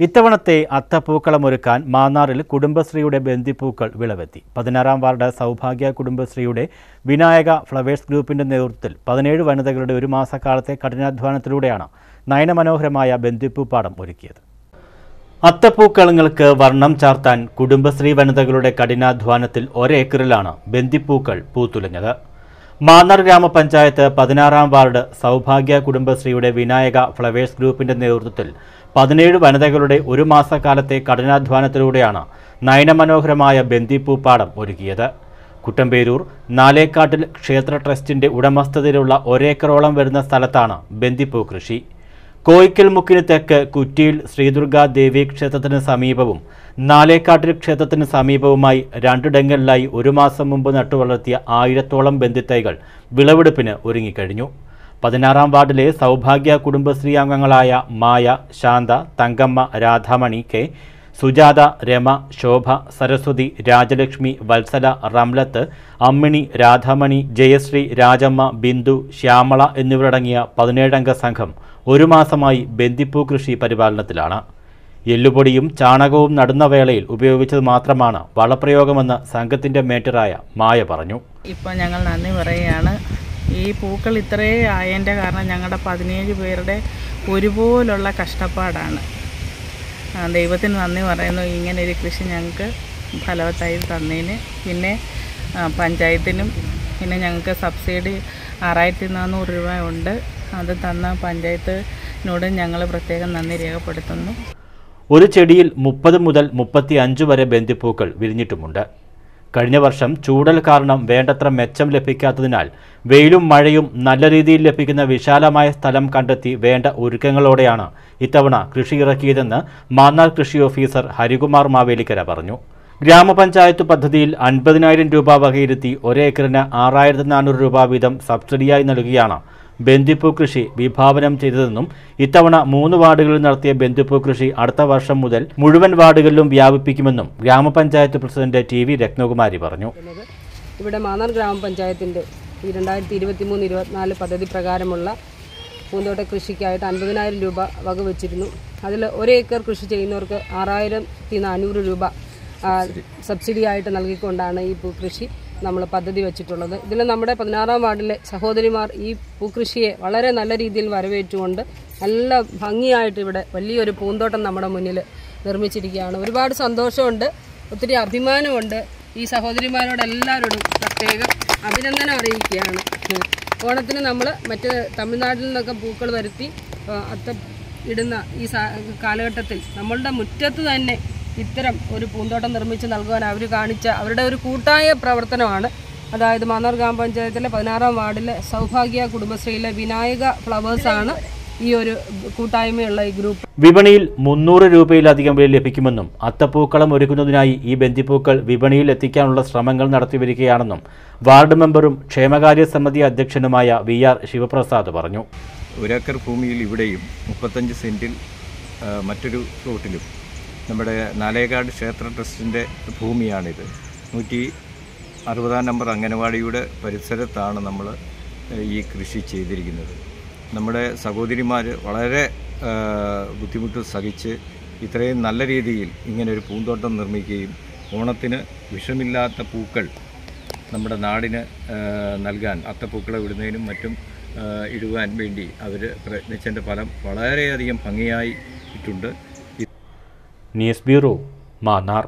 ഇത്തവണത്തെ അത്തപ്പൂക്കളമൊരുക്കാൻ മാന്നാറിൽ കുടുംബശ്രീയുടെ ബന്ദിപ്പൂക്കൾ വിളവെത്തി. പതിനാറാം വാർഡ് സൗഭാഗ്യ കുടുംബശ്രീയുടെ വിനായക ഫ്ലവേഴ്സ് ഗ്രൂപ്പിന്റെ നേതൃത്വത്തിൽ പതിനേഴ് വനിതകളുടെ ഒരു മാസക്കാലത്തെ കഠിനാധ്വാനത്തിലൂടെയാണ് നയനമനോഹരമായ ബന്ദിപ്പൂപ്പാടം ഒരുക്കിയത്. അത്തപ്പൂക്കളങ്ങൾക്ക് വർണം ചാർത്താൻ കുടുംബശ്രീ വനിതകളുടെ കഠിനാധ്വാനത്തിൽ ഒരേക്കറിലാണ് ബന്ദിപ്പൂക്കൾ പൂത്തുലഞ്ഞത്. മാന്നാർ ഗ്രാമപഞ്ചായത്ത് പതിനാറാം വാർഡ് സൗഭാഗ്യ കുടുംബശ്രീയുടെ വിനായക ഫ്ലവേഴ്സ് ഗ്രൂപ്പിന്റെ നേതൃത്വത്തിൽ പതിനേഴ് വനിതകളുടെ ഒരു മാസക്കാലത്തെ കഠിനാധ്വാനത്തിലൂടെയാണ് നയനമനോഹരമായ ബന്ദിപ്പൂപ്പാടം ഒരുക്കിയത്. കുട്ടമ്പേരൂർ നാലേക്കാട്ടിൽ ക്ഷേത്ര ട്രസ്റ്റിന്റെ ഉടമസ്ഥതയിലുള്ള ഒരേക്കറോളം വരുന്ന സ്ഥലത്താണ് ബന്ദിപ്പൂ കൃഷി. കോയിക്കൽ മുക്കിന് തെക്ക് കുറ്റിയിൽ ശ്രീദുർഗാ ദേവി ക്ഷേത്രത്തിന് സമീപവും നാലേക്കാട്ടിൽ ക്ഷേത്രത്തിന് സമീപവുമായി രണ്ടിടങ്ങളിലായി ഒരു മാസം മുമ്പ് നട്ടുവളർത്തിയ ആയിരത്തോളം ബന്ധിത്തൈകൾ വിളവെടുപ്പിന് ഒരുങ്ങിക്കഴിഞ്ഞു. പതിനാറാം വാർഡിലെ സൗഭാഗ്യ കുടുംബശ്രീ അംഗങ്ങളായ മായ ശാന്ത തങ്കമ്മ രാധാമണി കെ സുജാത രമ ശോഭ സരസ്വതി രാജലക്ഷ്മി വത്സല റംലത്ത് അമ്മിണി രാധാമണി ജയശ്രീ രാജമ്മ ബിന്ദു ശ്യാമള എന്നിവരടങ്ങിയ പതിനേഴംഗ സംഘം ഒരു മാസമായി ബന്ദിപ്പൂ കൃഷി പരിപാലനത്തിലാണ്. എല്ലുപൊടിയും ചാണകവും നടുന്ന വേളയിൽ ഉപയോഗിച്ചത് മാത്രമാണ് വളപ്രയോഗമെന്ന് സംഘത്തിന്റെ മേറ്ററായ മായ പറഞ്ഞു. ഇപ്പോൾ ഞങ്ങൾ നന്ദി പറയുകയാണ്. ഈ പൂക്കൾ ഇത്രേ ആയതിന്റെ കാരണം ഞങ്ങളുടെ പതിനേഴ് പേരുടെ ഒരുപോലുള്ള കഷ്ടപ്പാടാണ്. ദൈവത്തിന് നന്ദി പറയുന്നു. ഇങ്ങനെ ഒരു കൃഷി ഞങ്ങൾക്ക് ഫലവത്തായി തന്നതിന്. പിന്നെ പഞ്ചായത്തിനും പിന്നെ ഞങ്ങൾക്ക് സബ്സിഡി ആറായിരത്തി നാനൂറ് രൂപ ഉണ്ട് അത് തന്ന പഞ്ചായത്തിനോട് ഞങ്ങൾ പ്രത്യേകം നന്ദി രേഖപ്പെടുത്തുന്നു. ഒരു ചെടിയിൽ മുപ്പത് മുതൽ മുപ്പത്തി അഞ്ച് വരെ ബന്ധിപ്പൂക്കൾ വിരിഞ്ഞിട്ടുമുണ്ട്. കഴിഞ്ഞ വർഷം ചൂടൽ കാരണം വേണ്ടത്ര മെച്ചം ലഭിക്കാത്തതിനാൽ വെയിലും മഴയും നല്ല രീതിയിൽ ലഭിക്കുന്ന വിശാലമായ സ്ഥലം കണ്ടെത്തി വേണ്ട ഒരുക്കങ്ങളോടെയാണ് ഇത്തവണ കൃഷി ഇറക്കിയതെന്ന് മാന്നാർ കൃഷി ഓഫീസർ ഹരികുമാർ മാവേലിക്കര പറഞ്ഞു. ഗ്രാമപഞ്ചായത്ത് പദ്ധതിയിൽ അൻപതിനായിരം രൂപ വകയിരുത്തി ഒരേക്കറിന് ആറായിരത്തി നാനൂറ് രൂപ വീതം സബ്സിഡിയായി നൽകിയാണ് ബന്ദിപ്പൂ കൃഷി വിഭാവനം ചെയ്തതെന്നും ഇത്തവണ മൂന്ന് വാർഡുകളിൽ നടത്തിയ ബന്ദിപ്പൂ കൃഷി അടുത്ത വർഷം മുതൽ മുഴുവൻ വാർഡുകളിലും വ്യാപിപ്പിക്കുമെന്നും ഗ്രാമപഞ്ചായത്ത് പ്രസിഡന്റ് ടി വി രത്നകുമാരി പറഞ്ഞു. ഇവിടെ മാന്നാർ ഗ്രാമപഞ്ചായത്തിന്റെ രണ്ടായിരത്തി ഇരുപത്തി മൂന്ന് ഇരുപത്തിനാല് പദ്ധതി പ്രകാരമുള്ള പൂന്തോട്ട കൃഷിക്കായിട്ട് അൻപതിനായിരം രൂപ വകവച്ചിരുന്നു. അതിൽ ഒരേക്കർ കൃഷി ചെയ്യുന്നവർക്ക് ആറായിരത്തി നാനൂറ് രൂപ സബ്സിഡി ആയിട്ട് നൽകിക്കൊണ്ടാണ് ഈ പൂക്കൃഷി നമ്മൾ പദ്ധതി വെച്ചിട്ടുള്ളത്. ഇതിൽ നമ്മുടെ പതിനാറാം വാർഡിലെ സഹോദരിമാർ ഈ പൂക്കൃഷിയെ വളരെ നല്ല രീതിയിൽ വരവേറ്റുകൊണ്ട് നല്ല ഭംഗിയായിട്ട് ഇവിടെ വലിയൊരു പൂന്തോട്ടം നമ്മുടെ മുന്നിൽ നിർമ്മിച്ചിരിക്കുകയാണ്. ഒരുപാട് സന്തോഷമുണ്ട് ഒത്തിരി അഭിമാനമുണ്ട് ഈ സഹോദരിമാരോട് എല്ലാവരോടും പ്രത്യേകം അഭിനന്ദനം അറിയിക്കുകയാണ്. ഓണത്തിന് നമ്മൾ മറ്റ് തമിഴ്നാട്ടിൽ നിന്നൊക്കെ പൂക്കൾ വരുത്തി അത്ത ഇടുന്ന ഈ കാലഘട്ടത്തിൽ നമ്മളുടെ മുറ്റത്ത് തന്നെ ഇത്തരം ഒരു പൂന്തോട്ടം നിർമ്മിച്ച് നൽകുവാൻ അവർ കാണിച്ച അവരുടെ ഒരു കൂട്ടായ പ്രവർത്തനമാണ്. അതായത് മാന്നാർ ഗ്രാമപഞ്ചായത്തിലെ പതിനാറാം വാർഡിലെ സൗഭാഗ്യ കുടുംബശ്രീയിലെ വിനായക ഫ്ലവേഴ്സാണ് ഈ ഒരു കൂട്ടായ്മയുള്ള ഈ ഗ്രൂപ്പ്. വിപണിയിൽ മുന്നൂറ് രൂപയിലധികം വില ലഭിക്കുമെന്നും അത്തപ്പൂക്കളം ഒരുക്കുന്നതിനായി ഈ ബന്ദിപ്പൂക്കൾ വിപണിയിൽ എത്തിക്കാനുള്ള ശ്രമങ്ങൾ നടത്തിവരികയാണെന്നും വാർഡ് മെമ്പറും ക്ഷേമകാര്യ സമിതി അധ്യക്ഷനുമായ വി ആർ ശിവപ്രസാദ് പറഞ്ഞു. ഒരേക്കർ ഭൂമിയിൽ ഇവിടെയും മുപ്പത്തഞ്ച് സെന്റിൽ മറ്റൊരു പ്ലോട്ടിലും നമ്മുടെ നാലേകാട് ക്ഷേത്ര ട്രസ്റ്റിന്റെ ഭൂമിയാണിത്. നൂറ്റി അറുപതാം നമ്പർ അംഗനവാടിയുടെ പരിസരത്താണ് നമ്മൾ ഈ കൃഷി ചെയ്തിരിക്കുന്നത്. നമ്മുടെ സഹോദരിമാർ വളരെ ബുദ്ധിമുട്ട് സഹിച്ച് ഇത്രയും നല്ല രീതിയിൽ ഇങ്ങനെ ഒരു പൂന്തോട്ടം നിർമ്മിക്കുകയും ഓണത്തിന് വിഷമില്ലാത്ത പൂക്കൾ നമ്മുടെ നാടിന് നൽകാൻ അത്തപ്പൂക്കളെ വിടുന്നതിനും മറ്റും ഇടുവാൻ വേണ്ടി അവർ പ്രയത്നിച്ചതിന്റെ ഫലം വളരെയധികം ഭംഗിയായി ഇട്ടുണ്ട്. News bureau Mannar.